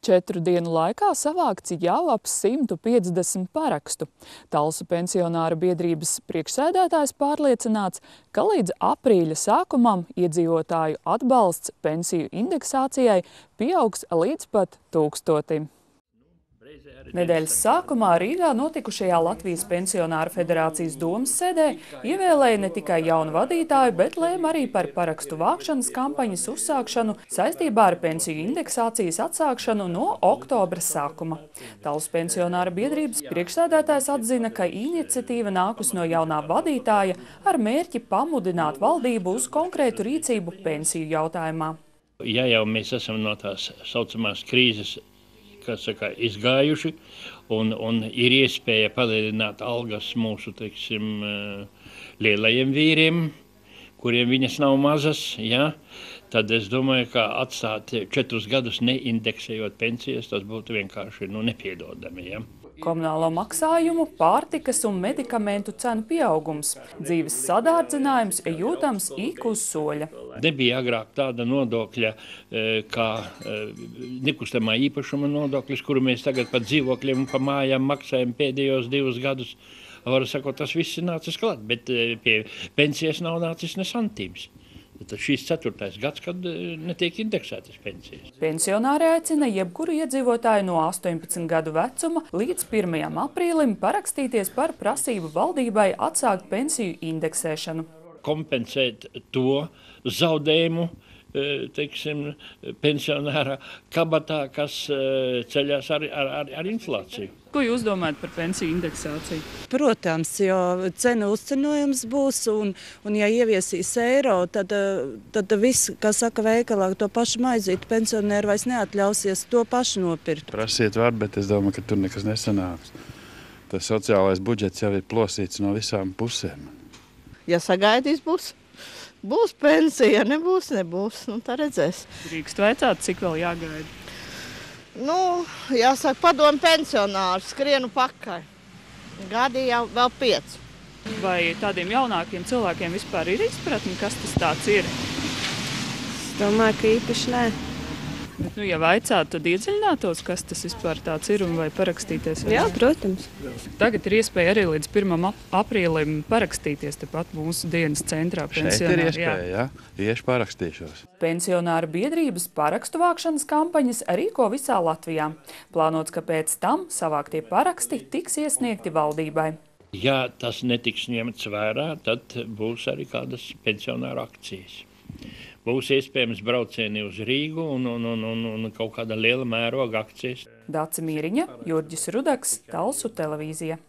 Četru dienu laikā savākts jau ap 150 parakstu. Talsu pensionāra biedrības priekšsēdētājs pārliecināts, ka līdz aprīļa sākumam iedzīvotāju atbalsts pensiju indeksācijai pieaugs līdz pat tūkstotim. Nedēļas sākumā Rīgā notikušajā Latvijas pensionāru federācijas domas sēdē ievēlēja ne tikai jaunu vadītāju, bet lēma arī par parakstu vākšanas kampaņas uzsākšanu saistībā ar pensiju indeksācijas atsākšanu no oktobra sākuma. Talus pensionāra biedrības priekšsēdētājs atzina, ka iniciatīva nākus no jaunā vadītāja ar mērķi pamudināt valdību uz konkrētu rīcību pensiju jautājumā. Ja jau mēs esam no tās saucamās krīzes saka, izgājuši, un, un ir iespēja palielināt algas mūsu teiksim, eh, lielajiem vīriem, kuriem viņas nav mazas. Ja? Tad es domāju, ka atstāt četrus gadus neindeksējot pensijas, tas būtu vienkārši nu, nepiedodami. Ja? Komunālo maksājumu, pārtikas un medikamentu cenu pieaugums. Dzīves sadārdzinājums jūtams ik uz soļa. Nebija agrāk tāda nodokļa e, kā e, nekustamā īpašuma nodoklis, kuru mēs tagad par dzīvokļiem un pa mājām maksājam pēdējos divus gadus. Varu sakot, tas viss ir nācis klāt, bet e, pie pensijas nav nācis ne santīms. Tad šīs ceturtais gads, kad eh, netiek indeksētas pensijas. Pensionāri aicina jebkuru iedzīvotāju no 18 gadu vecuma līdz 1. aprīlim parakstīties par prasību valdībai atsākt pensiju indeksēšanu. Kompensēt to zaudējumu, teiksim, pensionāra kabatā, kas eh, ceļās ar, ar, ar, ar inflāciju. Ko jūs domājat par pensiju indeksāciju? Protams, jo cenu uzcenojums būs, un, un ja ieviesīs eiro, tad, tad viss, kā saka veikalā, to pašu maizīti pensionēri vairs neatļausies to pašu nopirkt. Prasiet var, bet es domāju, ka tur nekas nesanāks. Tas sociālais budžets jau ir plosīts no visām pusēm. Ja sagaidīs būs, būs pensija, nebūs, nebūs, nu tā redzēs. Drīkst vaicāt, cik vēl jāgaida? Nu, jāsaka, padomu pensionāru skrienu pakaļ. Gadi jau vēl pieci. Vai tādiem jaunākiem cilvēkiem vispār ir izpratne, kas tas ir? Es domāju, ka īpaši nē. Bet, nu, ja vaicātu, tad iedziļinātos, kas tas vispār ir un vai parakstīties. Vai Jā, protams. Tagad ir iespēja arī līdz 1. aprīlim parakstīties tepat mūsu dienas centrā. Šeit ir iespēja, jā. jā, iešu parakstīšos. Pensionāru biedrības parakstu vākšanas kampaņas rīko visā Latvijā. Plānots, ka pēc tam savāktie paraksti tiks iesniegti valdībai. Ja tas netiks ņemts vērā, tad būs arī kādas pensionāru akcijas būs iespējams braucieni uz Rīgu un, un, un, un, un kaut kāda liela mēroga akcijas. Dāca Mīriņa, Jurģis Rudaks, Talsu televīzija.